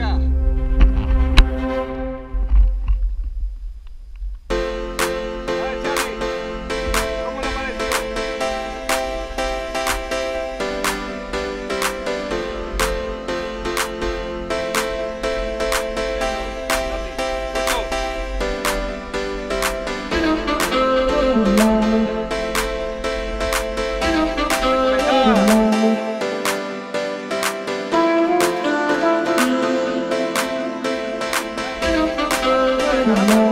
Yeah. no.